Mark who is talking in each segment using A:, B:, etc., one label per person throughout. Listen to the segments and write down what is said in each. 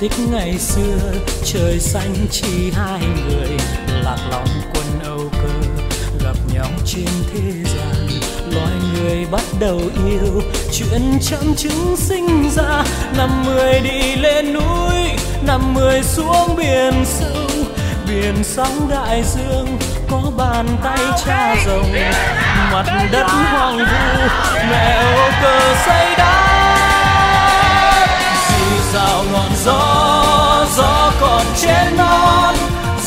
A: tích ngày xưa trời xanh chỉ hai người lạc lòng quân âu cơ gặp nhau trên thế gian loài người bắt đầu yêu chuyện chậm chứng sinh ra năm mươi đi lên núi năm mươi xuống biển sâu biển sóng đại dương có bàn tay cha rồng mặt đất hoang vu mẹ ô cơ xây đá rào ngọn gió gió còn che non,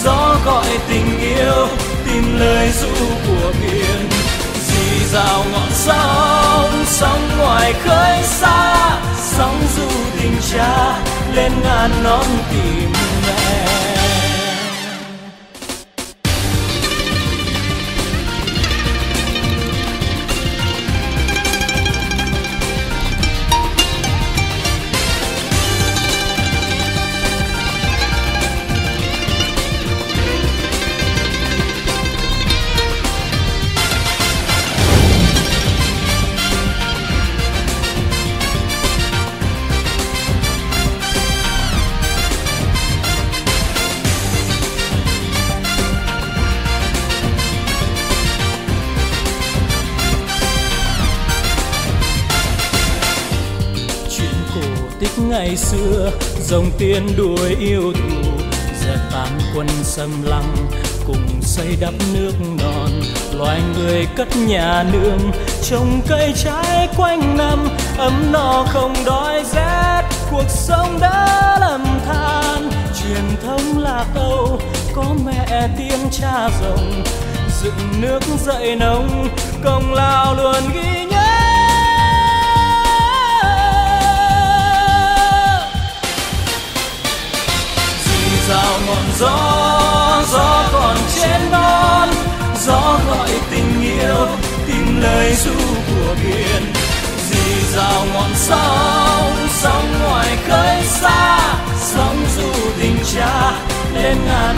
A: gió gọi tình yêu, tìm lời ru của biển. Dì rào ngọn sóng sóng ngoài khơi xa, sóng du tình cha, lên ngàn non tìm xưa, dòng tiên đuổi yêu thù, giờ tan quân xâm lăng, cùng xây đắp nước non. Loài người cất nhà nương, trồng cây trái quanh năm, ấm no không đói rét, cuộc sống đã lầm than. Truyền thống lạc âu, có mẹ tiếng cha rồng, dựng nước dậy nông công lao luôn ghi nhớ rào ngọn gió gió còn trên non, gió gọi tình yêu, tìm lời ru của biển. Dì rào ngọn sóng sóng ngoài khơi xa, sóng du tình cha lên ngàn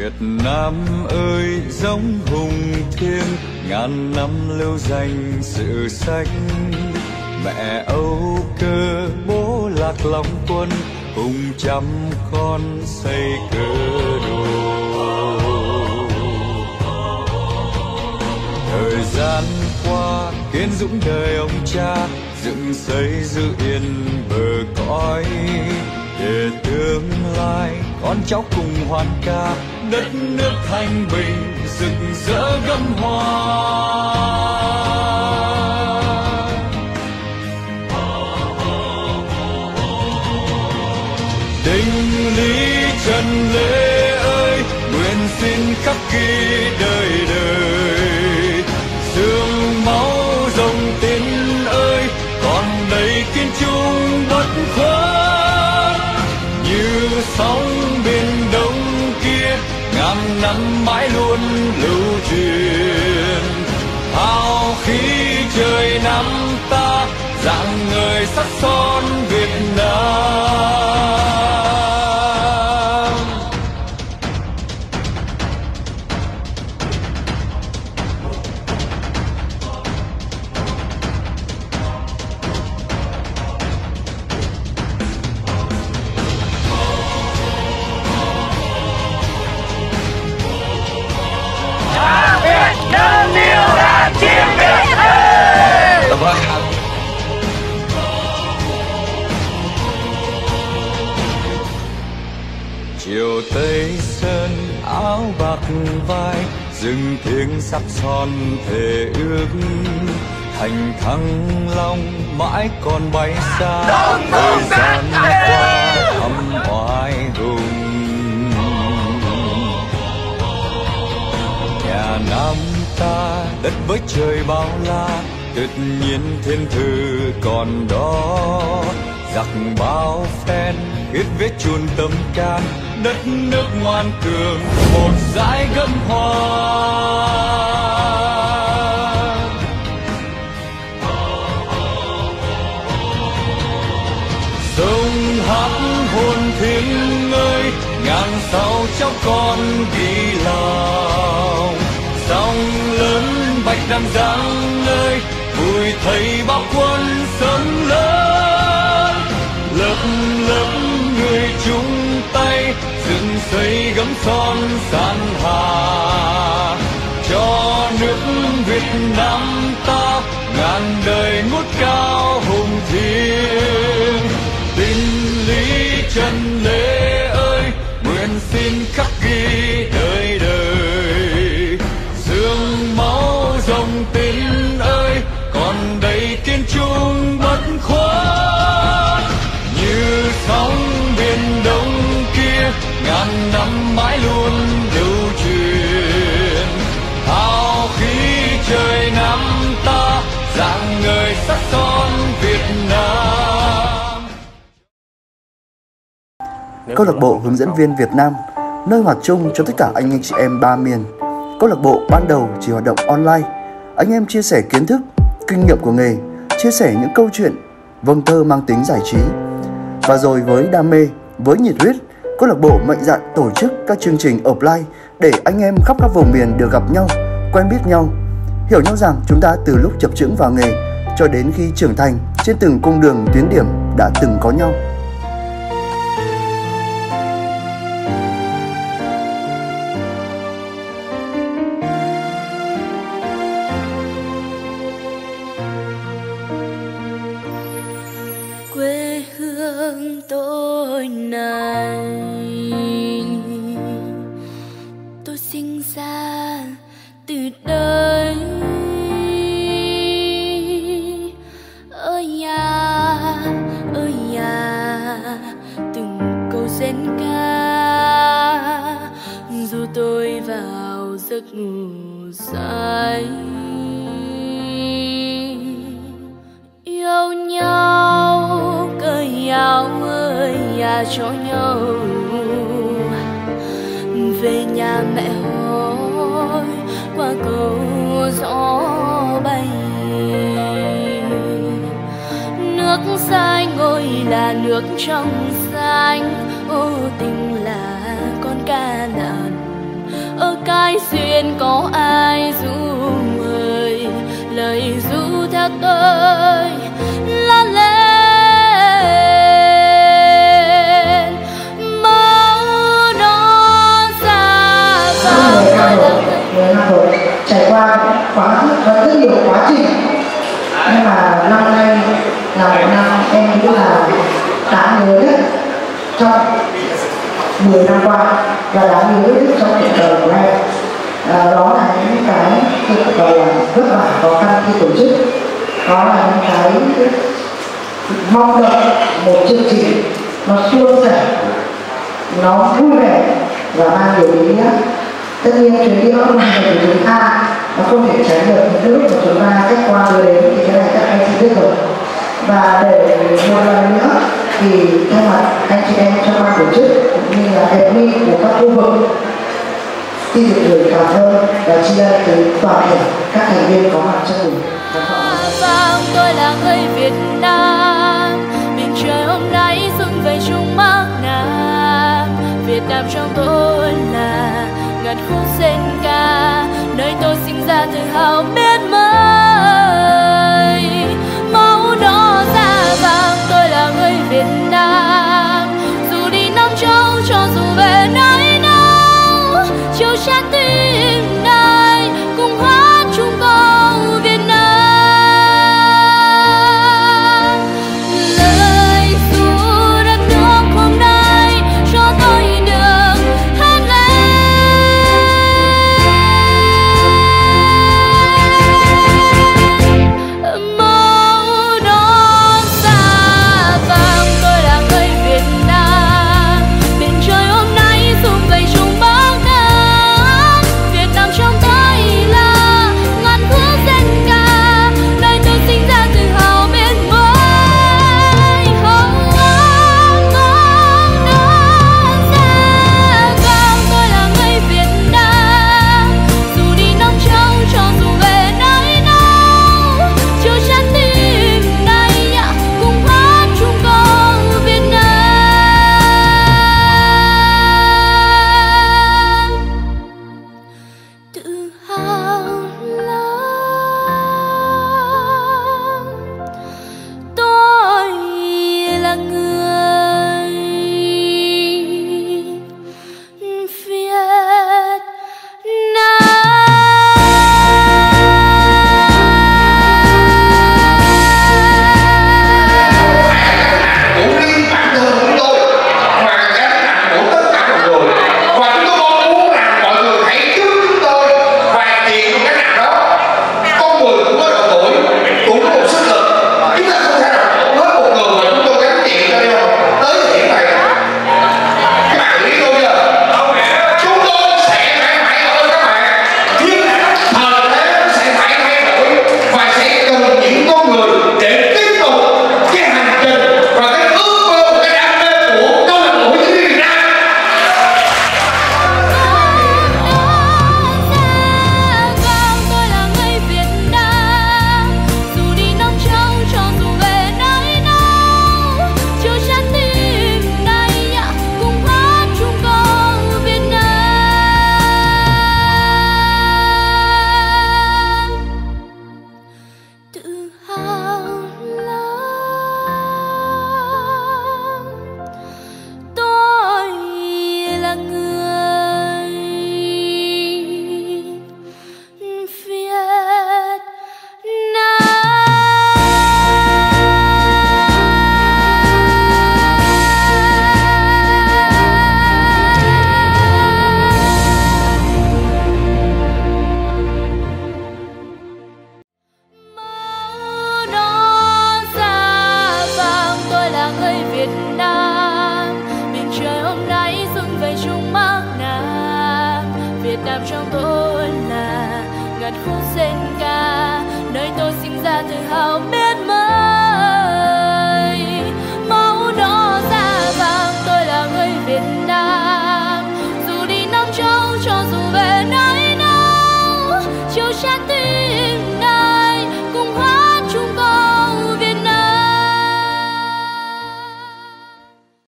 A: Việt
B: Nam ơi, giống hùng thiêng ngàn năm lưu danh sự sách. Mẹ âu cơ, bố lạc long quân, hùng trăm con xây cơ đồ. Thời gian qua, kiến dũng đời ông cha, dựng xây giữ yên bờ cõi. Để tương lai, con cháu cùng hoàn ca đất nước thanh bình rực rỡ gấm hoa. Dạng người sắc son chiều tây sơn áo bạc vai rừng thiêng sắc son thể ước. Thành thăng long mãi còn bay xa thời gian qua thăm oai hùng. Nhà nam ta đất với trời bao la tự nhiên thiên thư còn đó. Giặc bao phen huyết vết chôn tâm can đất nước ngoan cường, một dải gấm hoa. Sông hát hồn thiêng ơi ngàn sao cháu con ghi lòng. Sông lớn bạch đằng giang nơi vui thấy bao quân sống son san hà cho nước Việt Nam
C: Câu lạc bộ hướng dẫn viên Việt Nam, nơi hoạt chung cho tất cả anh anh chị em ba miền. Câu lạc bộ ban đầu chỉ hoạt động online. Anh em chia sẻ kiến thức, kinh nghiệm của nghề, chia sẻ những câu chuyện vâng thơ mang tính giải trí. Và rồi với đam mê, với nhiệt huyết, câu lạc bộ mạnh dạn tổ chức các chương trình offline để anh em khắp các vùng miền được gặp nhau, quen biết nhau, hiểu nhau rằng chúng ta từ lúc chập chững vào nghề cho đến khi trưởng thành trên từng cung đường tuyến điểm đã từng có nhau.
D: Cho nhau. Về nhà mẹ hỏi, qua cầu gió bay. Nước xanh ngôi là nước trong xanh. Ô, tình là con ca lợn ở cái duyên có ai ru mời, lời ru theo tôi.
E: Quá rất, rất nhiều quá trình. Nhưng mà năm nay là một năm em cũng là đáng nhớ nhất trong 10 năm qua và đáng nhớ nhất trong cuộc đời của em. À, đó là những cái cuộc đời là vất vả khó khăn khi tổ chức. Đó là những cái mong đợi một chương trình nó suôn sẻ nó vui vẻ và mang nhiều ý nghĩa tất nhiên chuyến đi online của chúng ta. Nó không thể tránh được những lúc mà chúng ta cách qua đưa đến thì cái này, các anh chị biết rồi. Và để một lần nữa, thì thay mặt anh chị em trong ban tổ chức, cũng như là hệ mi của các khu vực, xin được gửi cảm ơn và chia ân tới toàn thể các thành viên có mặt trong buổi
D: vang tôi là người Việt Nam. Miền trời hôm nay xuân về chung mắc nam Việt Nam trong tôi là ngàn khúc sen ca, nơi tôi sinh ra tự hào biết mấy máu đỏ da vàng, tôi là người Việt Nam dù đi năm Châu cho dù về nơi nào, chiều sáng. tim